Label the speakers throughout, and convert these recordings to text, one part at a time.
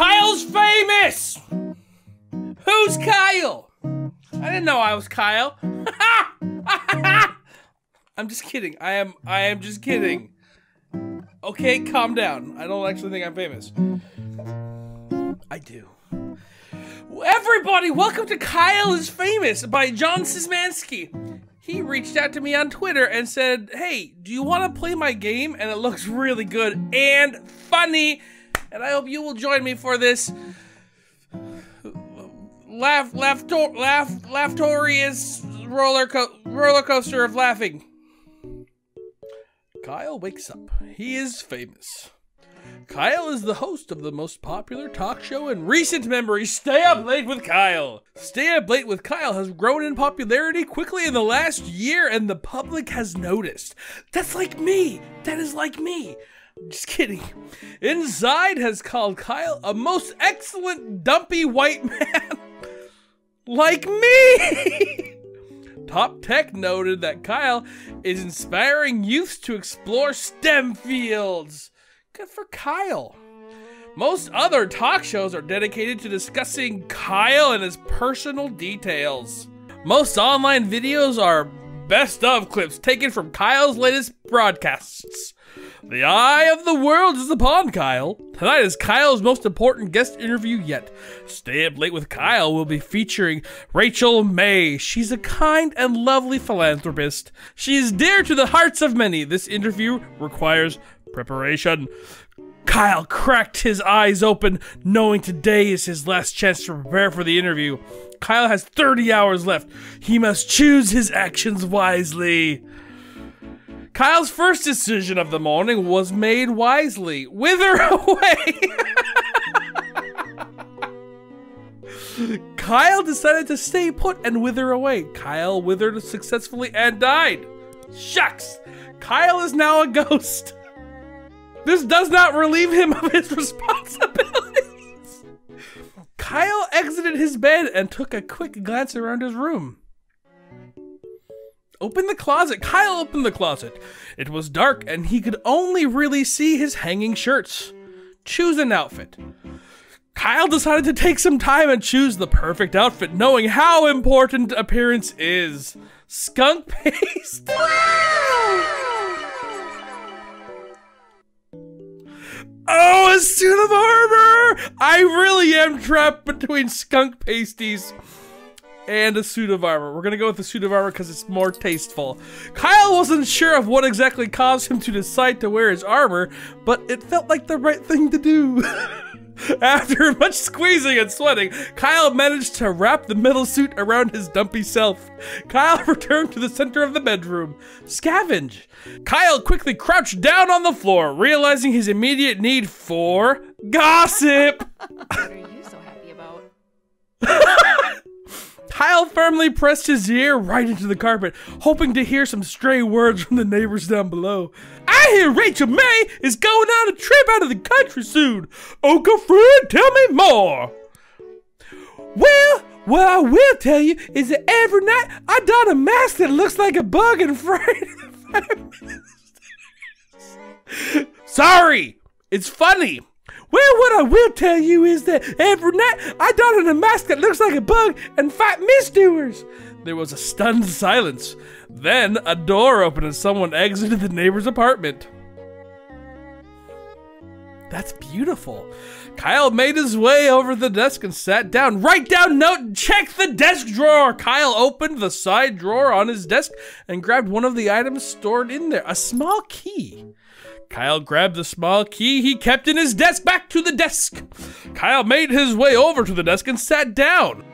Speaker 1: Kyle's famous! Who's Kyle? I didn't know I was Kyle. I'm just kidding. I am I am just kidding. Okay, calm down. I don't actually think I'm famous. I do. Everybody, welcome to Kyle is Famous by John Szymanski. He reached out to me on Twitter and said, Hey, do you want to play my game? And it looks really good and funny. And I hope you will join me for this laugh, laugh, laugh, laughtorious roller, co- roller coaster of laughing. Kyle wakes up. He is famous. Kyle is the host of the most popular talk show in recent memory, Stay Up Late with Kyle. Stay Up Late with Kyle has grown in popularity quickly in the last year, and the public has noticed. That's like me. That is like me. Just kidding. Inside has called Kyle a most excellent dumpy white man. like me! Top Tech noted that Kyle is inspiring youths to explore STEM fields. Good for Kyle. Most other talk shows are dedicated to discussing Kyle and his personal details. Most online videos are best of clips taken from Kyle's latest broadcasts. The eye of the world is upon Kyle. Tonight is Kyle's most important guest interview yet. Stay up late with Kyle will be featuring Rachel May. She's a kind and lovely philanthropist. She is dear to the hearts of many. This interview requires preparation. Kyle cracked his eyes open, knowing today is his last chance to prepare for the interview. Kyle has 30 hours left. He must choose his actions wisely. Kyle's first decision of the morning was made wisely. Wither away! Kyle decided to stay put and wither away. Kyle withered successfully and died. Shucks! Kyle is now a ghost. This does not relieve him of his responsibilities. Kyle exited his bed and took a quick glance around his room. Open the closet. Kyle opened the closet. It was dark and he could only really see his hanging shirts. Choose an outfit. Kyle decided to take some time and choose the perfect outfit, knowing how important appearance is. Skunk paste. Oh, a suit of armor! I really am trapped between skunk pasties and a suit of armor. We're gonna go with the suit of armor because it's more tasteful. Kyle wasn't sure of what exactly caused him to decide to wear his armor, but it felt like the right thing to do. After much squeezing and sweating, Kyle managed to wrap the metal suit around his dumpy self. Kyle returned to the center of the bedroom. Scavenge. Kyle quickly crouched down on the floor, realizing his immediate need for gossip.
Speaker 2: what are you so happy about?
Speaker 1: Kyle firmly pressed his ear right into the carpet, hoping to hear some stray words from the neighbors down below. I hear Rachel May is going on a trip out of the country soon. Oh, Uncle Fred, tell me more. Well, what I will tell you is that every night I don a mask that looks like a bug and frighten Sorry, it's funny. Well, what I will tell you is that every night I don in a mask that looks like a bug and fight misdoers. There was a stunned silence. Then a door opened and someone exited the neighbor's apartment. That's beautiful. Kyle made his way over the desk and sat down. Write down note and check the desk drawer. Kyle opened the side drawer on his desk and grabbed one of the items stored in there a small key. Kyle grabbed the small key he kept in his desk back to the desk. Kyle made his way over to the desk and sat down.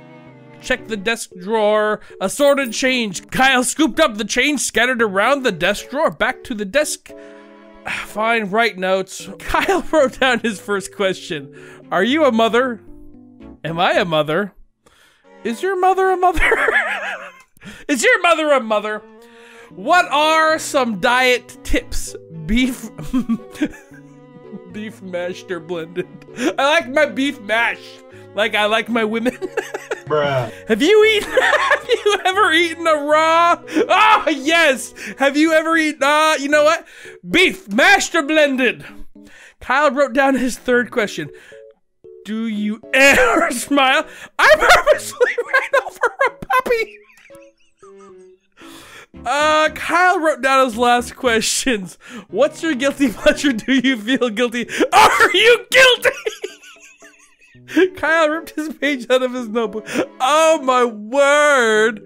Speaker 1: Check the desk drawer. Assorted change. Kyle scooped up the change scattered around the desk drawer back to the desk. Fine, write notes. Kyle wrote down his first question Are you a mother? Am I a mother? Is your mother a mother? Is your mother a mother? What are some diet tips? Beef. beef mashed or blended. I like my beef mashed. Like I like my women.
Speaker 3: Bruh.
Speaker 1: Have you eaten? Have you ever eaten a raw? Ah, oh, yes. Have you ever eaten? Ah, uh, you know what? Beef mashed or blended. Kyle wrote down his third question. do you ever smile? I purposely ran over a puppy. Uh, Kyle wrote down his last questions. What's your guilty pleasure? Do you feel guilty? Are you guilty? Kyle ripped his page out of his notebook. Oh my word.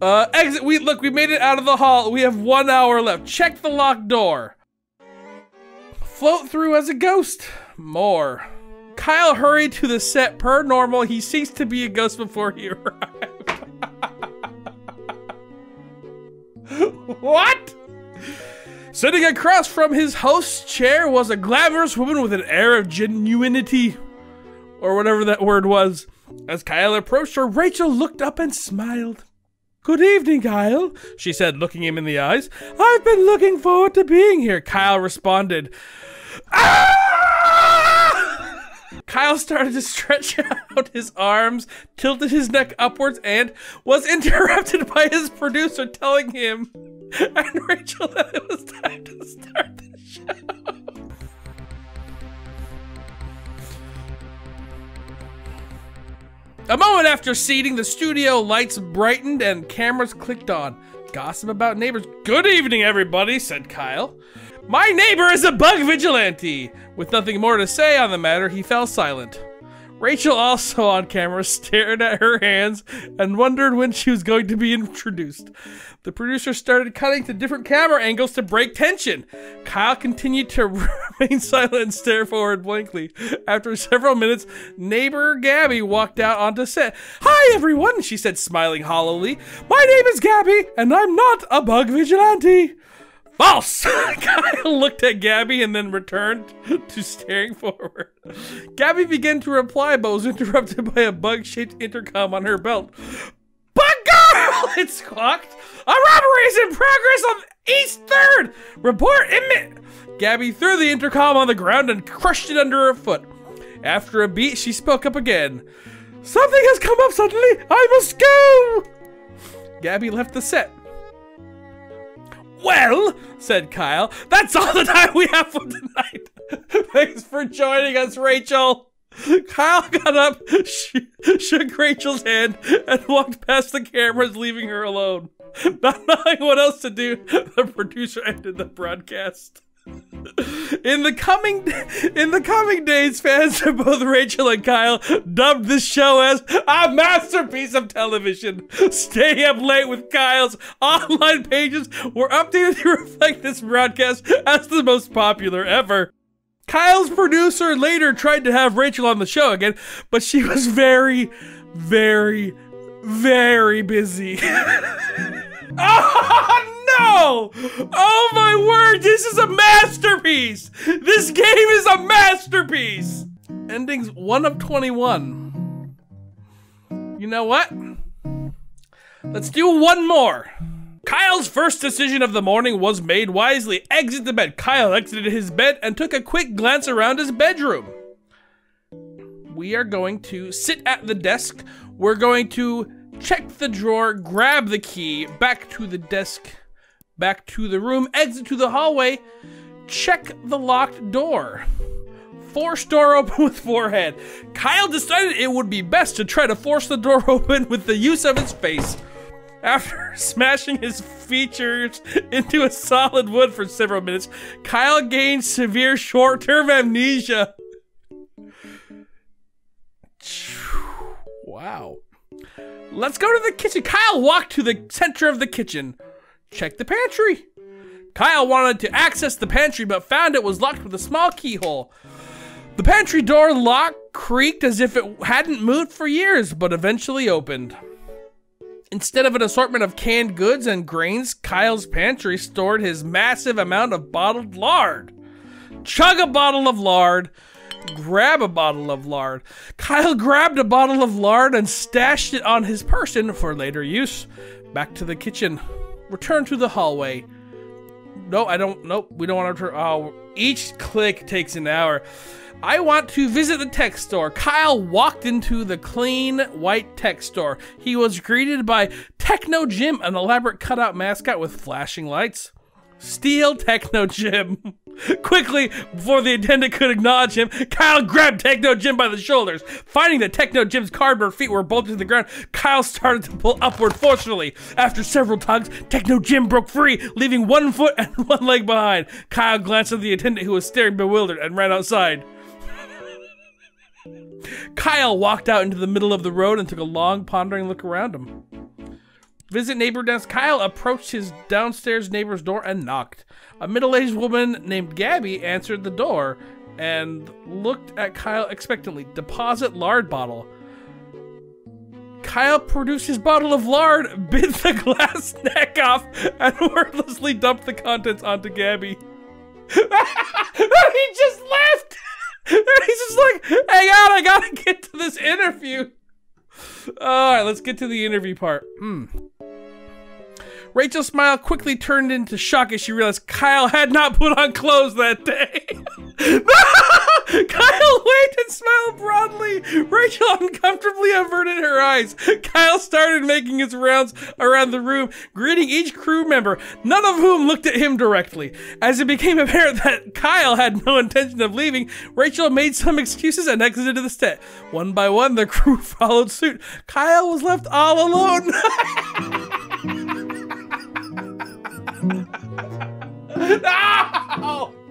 Speaker 1: Uh, exit. We look. We made it out of the hall. We have one hour left. Check the locked door. Float through as a ghost. More. Kyle hurried to the set per normal. He ceased to be a ghost before he arrived. what? Sitting across from his host's chair was a glamorous woman with an air of genuinity, or whatever that word was. As Kyle approached her, Rachel looked up and smiled. Good evening, Kyle, she said, looking him in the eyes. I've been looking forward to being here, Kyle responded. Ah! Kyle started to stretch out his arms, tilted his neck upwards, and was interrupted by his producer telling him and Rachel that it was time to start the show. A moment after seating, the studio lights brightened and cameras clicked on. Gossip about neighbors. Good evening, everybody, said Kyle. My neighbor is a bug vigilante. With nothing more to say on the matter, he fell silent. Rachel, also on camera, stared at her hands and wondered when she was going to be introduced. The producer started cutting to different camera angles to break tension. Kyle continued to remain silent and stare forward blankly. After several minutes, neighbor Gabby walked out onto set. Hi, everyone, she said, smiling hollowly. My name is Gabby, and I'm not a bug vigilante. False! Kyle looked at Gabby and then returned to staring forward. Gabby began to reply, but was interrupted by a bug shaped intercom on her belt. Bug girl! It squawked. A robbery is in progress on East 3rd! Report imminent! Gabby threw the intercom on the ground and crushed it under her foot. After a beat, she spoke up again. Something has come up suddenly! I must go! Gabby left the set. Well, said Kyle, that's all the time we have for tonight. Thanks for joining us, Rachel. Kyle got up, sh shook Rachel's hand, and walked past the cameras, leaving her alone. Not knowing what else to do, the producer ended the broadcast. In the coming in the coming days, fans of both Rachel and Kyle dubbed this show as a masterpiece of television. Stay up late with Kyle's online pages were updated to reflect this broadcast as the most popular ever. Kyle's producer later tried to have Rachel on the show again, but she was very, very, very busy. oh no! Oh my word, this is a masterpiece! This game is a masterpiece! Endings 1 of 21. You know what? Let's do one more. Kyle's first decision of the morning was made wisely. Exit the bed. Kyle exited his bed and took a quick glance around his bedroom. We are going to sit at the desk. We're going to check the drawer, grab the key, back to the desk, back to the room, exit to the hallway, check the locked door. Force door open with forehead. Kyle decided it would be best to try to force the door open with the use of his face. After smashing his features into a solid wood for several minutes, Kyle gained severe short-term amnesia. Wow. Let's go to the kitchen. Kyle walked to the center of the kitchen. Check the pantry. Kyle wanted to access the pantry but found it was locked with a small keyhole. The pantry door lock creaked as if it hadn't moved for years, but eventually opened. Instead of an assortment of canned goods and grains, Kyle's pantry stored his massive amount of bottled lard. Chug a bottle of lard, grab a bottle of lard. Kyle grabbed a bottle of lard and stashed it on his person for later use. Back to the kitchen. Return to the hallway. No, I don't. Nope, we don't want to. return. Oh, each click takes an hour. I want to visit the tech store. Kyle walked into the clean white tech store. He was greeted by Techno Jim, an elaborate cutout mascot with flashing lights. Steal Techno Jim. Quickly, before the attendant could acknowledge him, Kyle grabbed Techno Jim by the shoulders. Finding that Techno Jim's cardboard feet were bolted to the ground, Kyle started to pull upward forcefully. After several tugs, Techno Jim broke free, leaving one foot and one leg behind. Kyle glanced at the attendant who was staring bewildered and ran outside. Kyle walked out into the middle of the road and took a long, pondering look around him. Visit neighbor dance. Kyle approached his downstairs neighbor's door and knocked. A middle-aged woman named Gabby answered the door and looked at Kyle expectantly. Deposit lard bottle. Kyle produced his bottle of lard, bit the glass neck off, and wordlessly dumped the contents onto Gabby. he just left. He's just like, hang on, I gotta get to this interview. All right, let's get to the interview part. Hmm. Rachel's smile quickly turned into shock as she realized Kyle had not put on clothes that day. Kyle waved and smiled broadly. Rachel uncomfortably averted her eyes. Kyle started making his rounds around the room, greeting each crew member, none of whom looked at him directly. As it became apparent that Kyle had no intention of leaving, Rachel made some excuses and exited the set. One by one, the crew followed suit. Kyle was left all alone. no!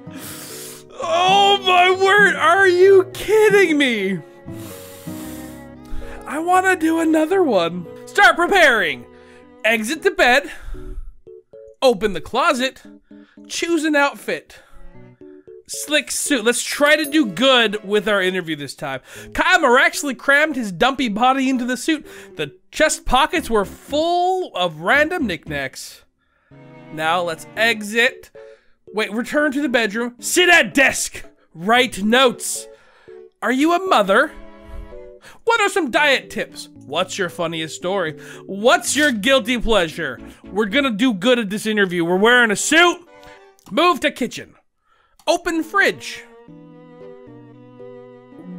Speaker 1: Oh my word, are you kidding me? I want to do another one. Start preparing. Exit the bed. Open the closet. Choose an outfit. Slick suit. Let's try to do good with our interview this time. Kyle miraculously crammed his dumpy body into the suit. The chest pockets were full of random knickknacks. Now let's exit. Wait, return to the bedroom. Sit at desk. Write notes. Are you a mother? What are some diet tips? What's your funniest story? What's your guilty pleasure? We're gonna do good at this interview. We're wearing a suit. Move to kitchen. Open fridge.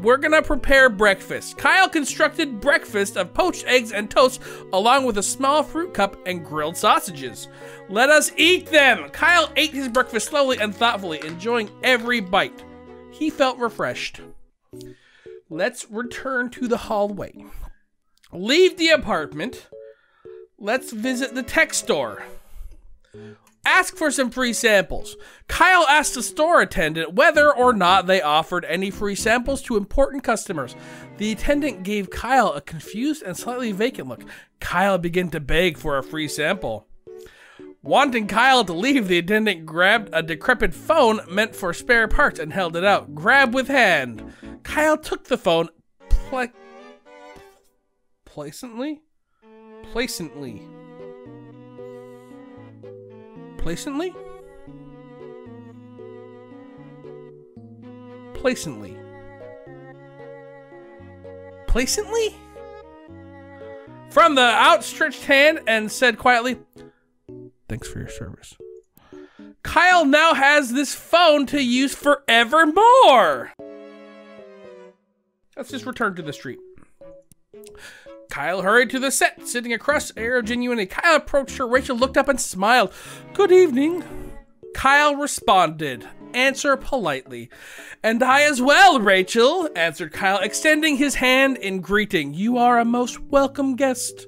Speaker 1: We're gonna prepare breakfast. Kyle constructed breakfast of poached eggs and toast, along with a small fruit cup and grilled sausages. Let us eat them! Kyle ate his breakfast slowly and thoughtfully, enjoying every bite. He felt refreshed. Let's return to the hallway. Leave the apartment. Let's visit the tech store. Ask for some free samples. Kyle asked the store attendant whether or not they offered any free samples to important customers. The attendant gave Kyle a confused and slightly vacant look. Kyle began to beg for a free sample. Wanting Kyle to leave, the attendant grabbed a decrepit phone meant for spare parts and held it out. Grab with hand. Kyle took the phone pla- placently? Placently. Placently? Placently. Placently? From the outstretched hand and said quietly, Thanks for your service. Kyle now has this phone to use forevermore. Let's just return to the street. Kyle hurried to the set, sitting across air of genuinity. Kyle approached her. Rachel looked up and smiled. Good evening. Kyle responded. Answer politely. And I as well, Rachel, answered Kyle, extending his hand in greeting. You are a most welcome guest.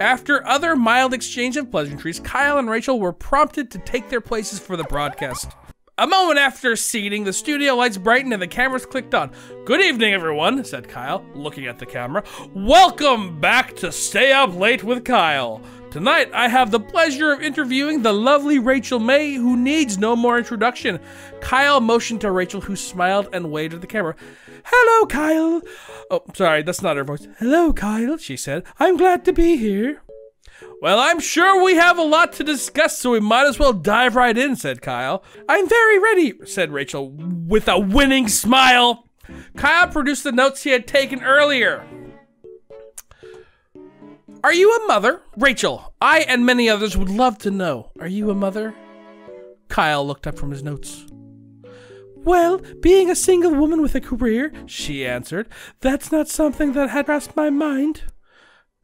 Speaker 1: After other mild exchange of pleasantries, Kyle and Rachel were prompted to take their places for the broadcast. A moment after seating, the studio lights brightened and the cameras clicked on. Good evening, everyone, said Kyle, looking at the camera. Welcome back to Stay Up Late with Kyle. Tonight, I have the pleasure of interviewing the lovely Rachel May, who needs no more introduction. Kyle motioned to Rachel, who smiled and waved at the camera. Hello, Kyle. Oh, sorry, that's not her voice. Hello, Kyle, she said. I'm glad to be here. Well, I'm sure we have a lot to discuss, so we might as well dive right in, said Kyle. I'm very ready, said Rachel, with a winning smile. Kyle produced the notes he had taken earlier. Are you a mother? Rachel, I and many others would love to know. Are you a mother? Kyle looked up from his notes. Well, being a single woman with a career, she answered, that's not something that had crossed my mind.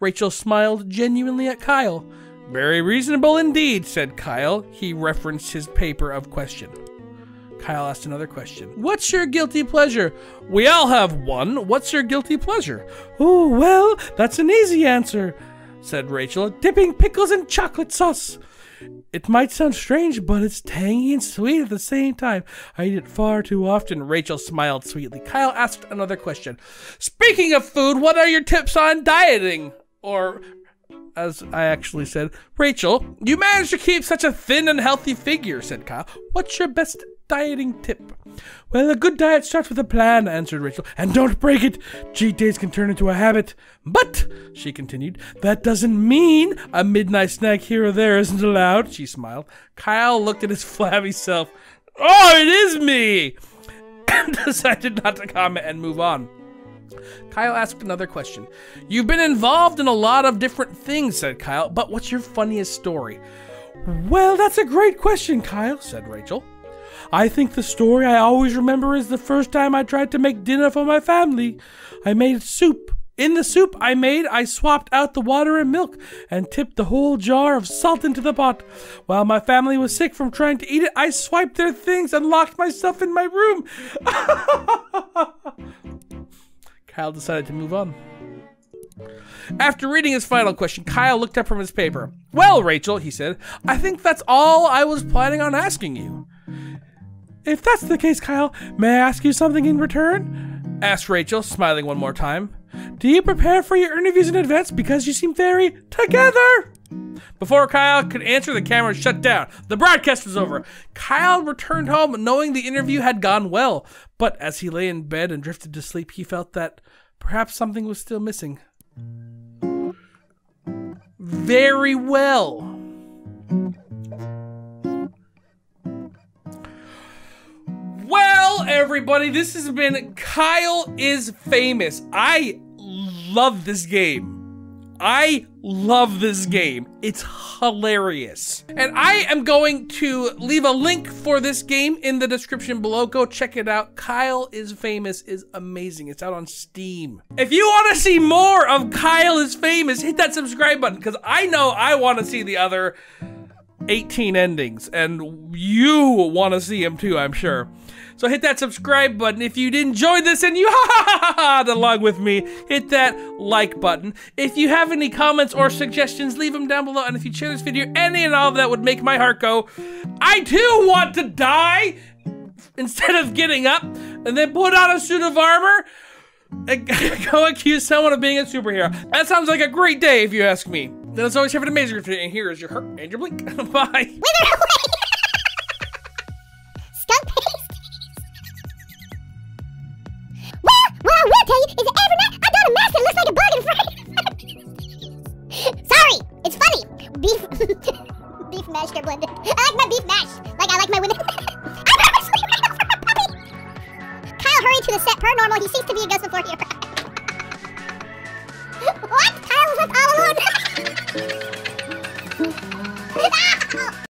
Speaker 1: Rachel smiled genuinely at Kyle. Very reasonable indeed, said Kyle. He referenced his paper of question. Kyle asked another question. What's your guilty pleasure? We all have one. What's your guilty pleasure? Oh, well, that's an easy answer, said Rachel. Dipping pickles in chocolate sauce. It might sound strange, but it's tangy and sweet at the same time. I eat it far too often. Rachel smiled sweetly. Kyle asked another question. Speaking of food, what are your tips on dieting? Or, as I actually said, Rachel, you managed to keep such a thin and healthy figure, said Kyle. What's your best dieting tip? Well, a good diet starts with a plan, answered Rachel. And don't break it. Cheat days can turn into a habit. But, she continued, that doesn't mean a midnight snack here or there isn't allowed. She smiled. Kyle looked at his flabby self. Oh, it is me! And decided not to comment and move on. Kyle asked another question. You've been involved in a lot of different things, said Kyle, but what's your funniest story? Well, that's a great question, Kyle, said Rachel. I think the story I always remember is the first time I tried to make dinner for my family. I made soup. In the soup I made, I swapped out the water and milk and tipped the whole jar of salt into the pot. While my family was sick from trying to eat it, I swiped their things and locked myself in my room. Kyle decided to move on. After reading his final question, Kyle looked up from his paper. Well, Rachel, he said, I think that's all I was planning on asking you. If that's the case, Kyle, may I ask you something in return? asked Rachel, smiling one more time. Do you prepare for your interviews in advance because you seem very together? Before Kyle could answer, the camera shut down. The broadcast was over. Kyle returned home knowing the interview had gone well, but as he lay in bed and drifted to sleep, he felt that perhaps something was still missing. Very well. Well, everybody, this has been Kyle is Famous. I love this game. I love this game. It's hilarious. And I am going to leave a link for this game in the description below. Go check it out. Kyle is Famous is amazing. It's out on Steam. If you want to see more of Kyle is Famous, hit that subscribe button because I know I want to see the other 18 endings and you want to see them too, I'm sure. So hit that subscribe button. If you enjoyed this and you ha ha ha along with me, hit that like button. If you have any comments or suggestions, leave them down below. And if you share this video, any and all of that would make my heart go, I too want to die instead of getting up and then put on a suit of armor and go accuse someone of being a superhero. That sounds like a great day if you ask me. Then it's always have an amazing day. And here is your hurt and your blink. Bye.